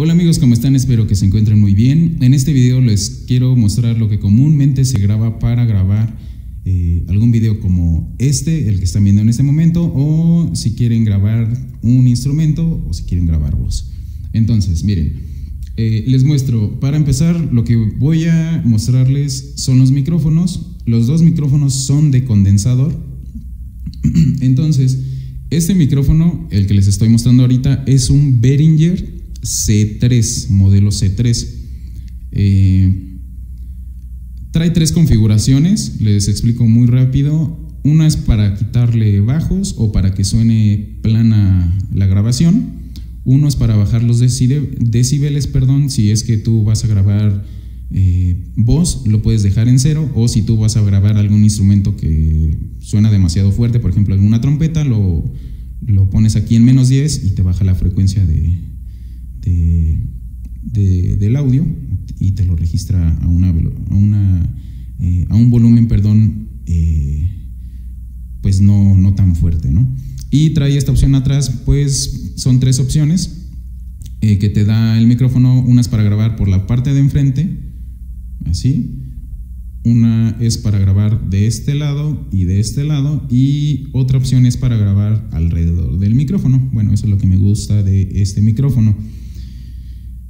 Hola amigos, ¿cómo están? Espero que se encuentren muy bien. En este video les quiero mostrar lo que comúnmente se graba para grabar eh, algún video como este, el que están viendo en este momento, o si quieren grabar un instrumento o si quieren grabar voz. Entonces, miren, eh, les muestro, para empezar, lo que voy a mostrarles son los micrófonos. Los dos micrófonos son de condensador. Entonces, este micrófono, el que les estoy mostrando ahorita, es un Behringer C3, modelo C3. Eh, trae tres configuraciones, les explico muy rápido. Una es para quitarle bajos o para que suene plana la grabación. Uno es para bajar los decibeles, perdón, si es que tú vas a grabar eh, voz, lo puedes dejar en cero, o si tú vas a grabar algún instrumento que suena demasiado fuerte, por ejemplo, alguna trompeta, lo, lo pones aquí en menos 10 y te baja la frecuencia de, del audio y te lo registra a, una, a, una, eh, a un volumen, perdón, eh, pues no, no tan fuerte, ¿no? Y trae esta opción atrás, pues son tres opciones eh, que te da el micrófono, una es para grabar por la parte de enfrente, así, una es para grabar de este lado y de este lado y otra opción es para grabar alrededor del micrófono. Bueno, eso es lo que me gusta de este micrófono.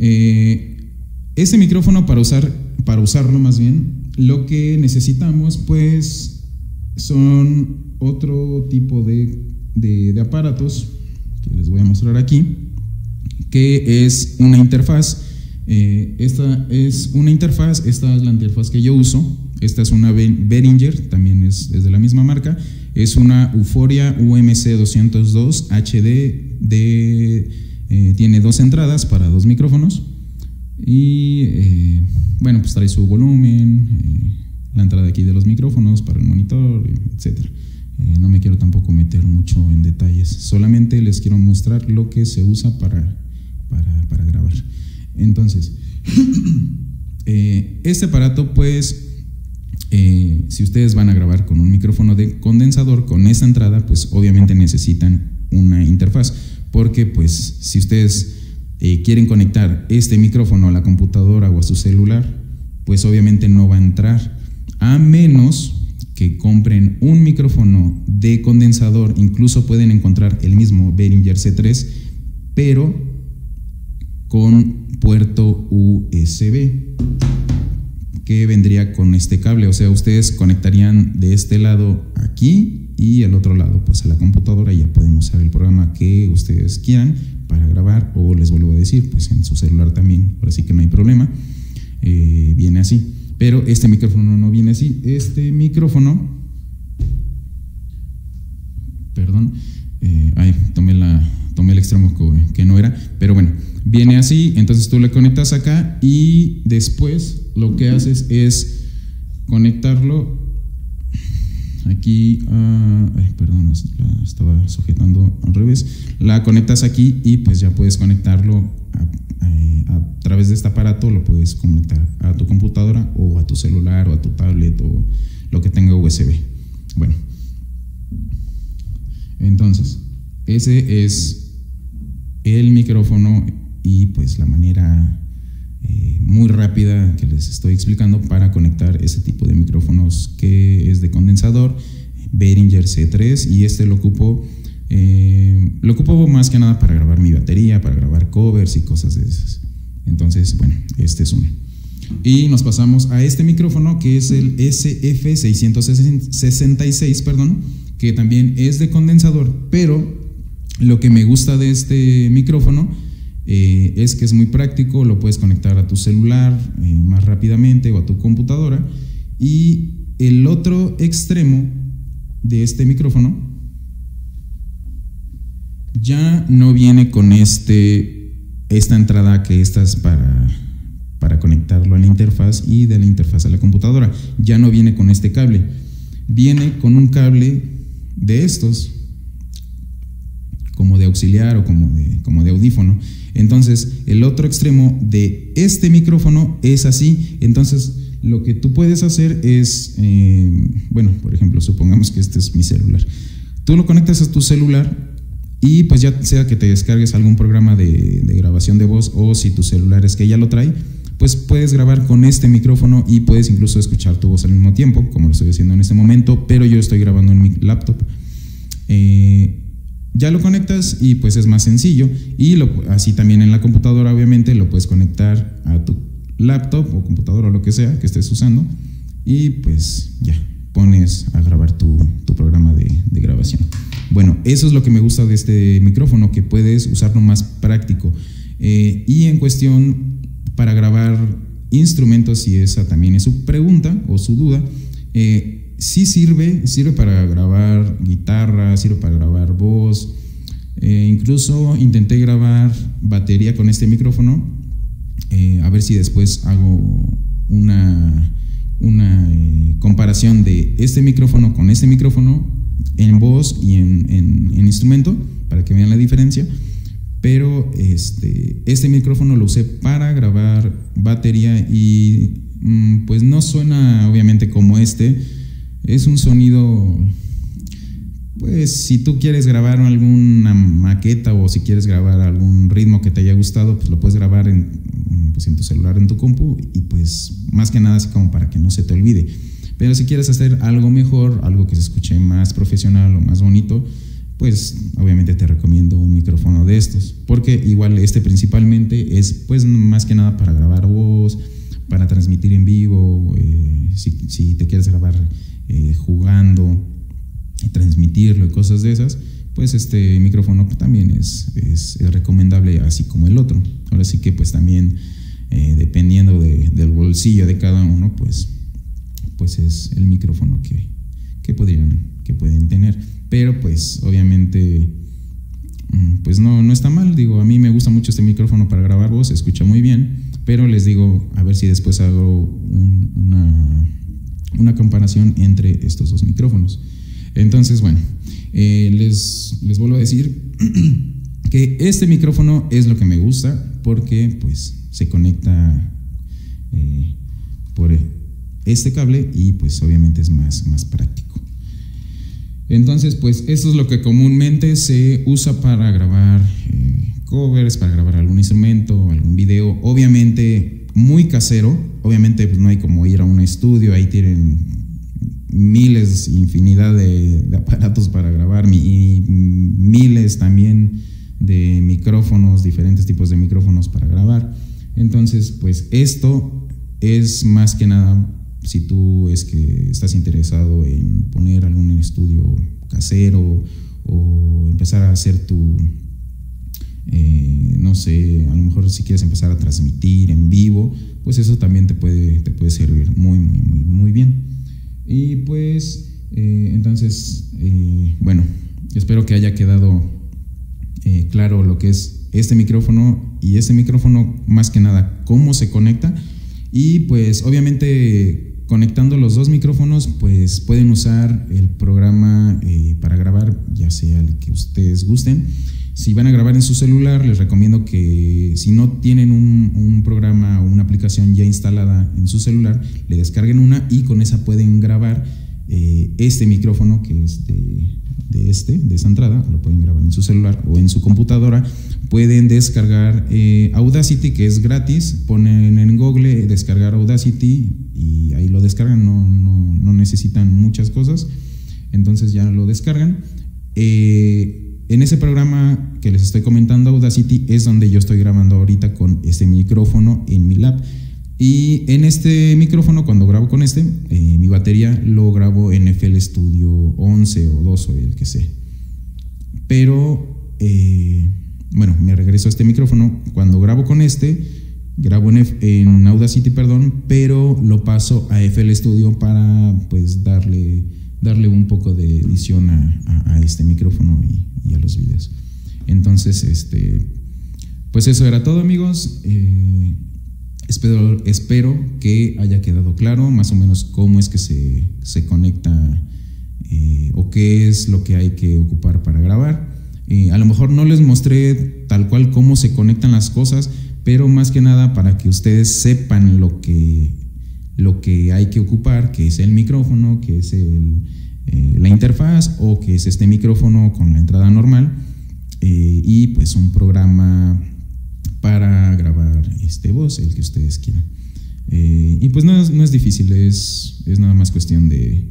Eh, este micrófono para, usar, para usarlo más bien, lo que necesitamos pues son otro tipo de, de aparatos que les voy a mostrar aquí, que es una interfaz eh, esta es una interfaz, esta es la interfaz que yo uso. Esta es una Behringer, también es, de la misma marca. Es una Euphoria UMC 202 HD, de, eh, tiene dos entradas para dos micrófonos. Y eh, bueno, pues trae su volumen, la entrada aquí de los micrófonos para el monitor, etc. no me quiero tampoco meter mucho en detalles, solamente les quiero mostrar lo que se usa para, para grabar. Entonces, eh, este aparato, pues, eh, si ustedes van a grabar con un micrófono de condensador, con esta entrada, pues obviamente necesitan una interfaz, porque pues si ustedes eh, quieren conectar este micrófono a la computadora o a su celular, pues obviamente no va a entrar, a menos que compren un micrófono de condensador, incluso pueden encontrar el mismo Behringer C3, pero con puerto USB que vendría con este cable. O sea, ustedes conectarían de este lado y al otro lado pues a la computadora ya pueden usar el programa que ustedes quieran para grabar o les vuelvo a decir pues en su celular también, ahora sí que no hay problema, eh, viene así. Pero este micrófono no viene así. Este micrófono, perdón, eh, ay, tomé, la, tomé el extremo que no era, pero bueno, Viene así, entonces tú le conectas acá y después lo que haces es conectarlo aquí, ah, perdón, estaba sujetando al revés, la conectas aquí y pues ya puedes conectarlo a, a, través de este aparato, lo puedes conectar a tu computadora o a tu celular o a tu tablet o lo que tenga USB. Bueno, entonces, ese es el micrófono y pues la manera eh, muy rápida que les estoy explicando para conectar ese tipo de micrófonos que es de condensador, Behringer C3 y este lo ocupo, eh, lo ocupo más que nada para grabar mi batería, para grabar covers y cosas de esas. Entonces, bueno, este es uno. Y nos pasamos a este micrófono que es el SF666, perdón, que también es de condensador, pero lo que me gusta de este micrófono eh, es que es muy práctico, lo puedes conectar a tu celular eh, más rápidamente o a tu computadora. Y el otro extremo de este micrófono ya no viene con este, esta entrada que esta es para, para conectarlo a la interfaz y de la interfaz a la computadora. Ya no viene con este cable. Viene con un cable de estos, como de auxiliar o como de, como de audífono entonces, el otro extremo de este micrófono es así. Entonces, lo que tú puedes hacer es, eh, bueno, por ejemplo, supongamos que este es mi celular. Tú lo conectas a tu celular Y pues ya sea que te descargues algún programa de, grabación de voz o si tu celular es que ya lo trae, pues puedes grabar con este micrófono y puedes incluso escuchar tu voz al mismo tiempo, como lo estoy haciendo en este momento, pero yo estoy grabando en mi laptop. Eh, ya lo conectas y pues es más sencillo y así también en la computadora obviamente lo puedes conectar a tu laptop o computadora o lo que sea que estés usando y pues ya pones a grabar tu, programa de, grabación. Bueno, eso es lo que me gusta de este micrófono, que puedes usarlo más práctico. Eh, y en cuestión para grabar instrumentos, si esa también es su pregunta o su duda, eh, sí sirve, sirve para grabar guitarra, sirve para grabar voz. Eh, incluso intenté grabar batería con este micrófono, eh, a ver si después hago una, una comparación de este micrófono con este micrófono en voz y en instrumento, para que vean la diferencia pero este, este micrófono lo usé para grabar batería y mm, pues no suena obviamente como este, es un sonido, pues si tú quieres grabar alguna maqueta o si quieres grabar algún ritmo que te haya gustado, pues lo puedes grabar en, pues en tu celular, en tu compu y pues más que nada así como para que no se te olvide. Pero si quieres hacer algo mejor, algo que se escuche más profesional o más bonito, pues obviamente te recomiendo un micrófono de estos, porque igual este principalmente es pues más que nada para grabar voz, para transmitir en vivo, eh, si, te quieres grabar eh, jugando y transmitirlo y cosas de esas, pues este micrófono también es, es, recomendable así como el otro. Ahora sí que pues también eh, dependiendo del bolsillo de cada uno, pues, pues es el micrófono que, que, podrían, que pueden tener. Pero pues obviamente mm, pues no, no está mal. Digo, a mí me gusta mucho este micrófono para grabar voz, se escucha muy bien, pero les digo, a ver si después hago una, una, comparación entre estos dos micrófonos. Entonces, bueno, eh, les, les vuelvo a decir que este micrófono es lo que me gusta porque pues se conecta eh, por este cable y pues obviamente es más, más práctico. Entonces, pues eso es lo que comúnmente se usa para grabar eh, covers, para grabar algún instrumento, algún video. Obviamente muy casero, obviamente pues no hay como ir a un estudio, ahí tienen miles, infinidad de, aparatos para grabar y miles también de micrófonos, diferentes tipos de micrófonos para grabar. Entonces, pues esto es más que nada si tú es que estás interesado en poner algún estudio casero o empezar a hacer tu, eh, no sé, a lo mejor si quieres empezar a transmitir en vivo, pues eso también te puede, te puede servir muy, muy, muy, muy bien. Y pues, eh, entonces, eh, bueno, espero que haya quedado claro lo que es este micrófono y este micrófono, más que nada, cómo se conecta. Y pues obviamente Conectando los dos micrófonos, pues pueden usar el programa para grabar, ya sea el que ustedes gusten. Si van a grabar en su celular, les recomiendo que si no tienen un, programa o una aplicación ya instalada en su celular, le descarguen una y con esa pueden grabar eh, este micrófono que es de, de, este, de esta entrada, lo pueden grabar en su celular o en su computadora. Pueden descargar eh, Audacity, que es gratis, ponen en Google descargar Audacity y ahí lo descargan, no, no, necesitan muchas cosas, entonces ya lo descargan. Eh, en ese programa que les estoy comentando, Audacity, es donde yo estoy grabando ahorita con este micrófono en mi lab. Y en este micrófono, cuando grabo con este, eh, mi batería lo grabo en FL Studio 11 o 12, o el que sea. Pero, eh, bueno, me regreso a este micrófono. Cuando grabo con este, grabo en, Audacity, perdón, pero lo paso a FL Studio para pues darle, darle un poco de edición a, este micrófono y, a los videos. Entonces, este, pues eso era todo amigos. Eh, espero, espero que haya quedado claro más o menos cómo es que se, conecta eh, o qué es lo que hay que ocupar para grabar. Eh, a lo mejor no les mostré tal cual cómo se conectan las cosas, pero más que nada para que ustedes sepan lo que, lo que hay que ocupar, que es el micrófono, que es el, eh, la interfaz o que es este micrófono con la entrada normal. eh, y pues un programa para grabar este voz, el que ustedes quieran. Eh, y pues no es, no es difícil, es, es, nada más cuestión de,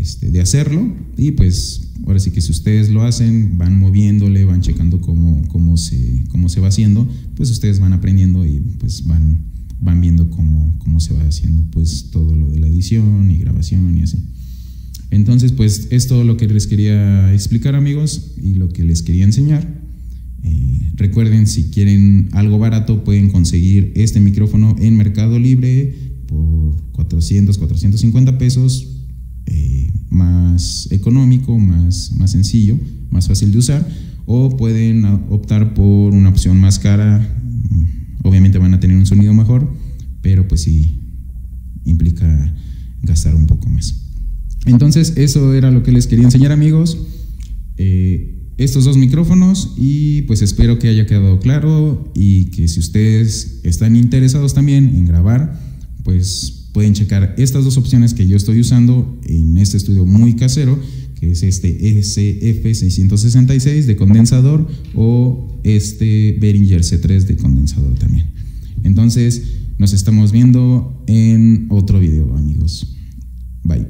este, de, hacerlo. Y pues ahora sí que si ustedes lo hacen, van moviéndole, van checando cómo, cómo, se, cómo se va haciendo, pues ustedes van aprendiendo y pues van, van viendo cómo, cómo se va haciendo pues todo lo de la edición y grabación y así. Entonces, pues es todo lo que les quería explicar amigos y lo que les quería enseñar. Eh, recuerden, si quieren algo barato, pueden conseguir este micrófono en Mercado Libre por 400, 450 pesos, eh, más económico, más, más sencillo, más fácil de usar, o pueden optar por una opción más cara. Obviamente van a tener un sonido mejor, pero pues sí implica gastar un poco más. Entonces, eso era lo que les quería enseñar, amigos. Eh, estos dos micrófonos y pues espero que haya quedado claro y que si ustedes están interesados también en grabar, pues pueden checar estas dos opciones que yo estoy usando en este estudio muy casero, que es este SF666 de condensador o este Behringer C3 de condensador también. Entonces, nos estamos viendo en otro video, amigos. Bye.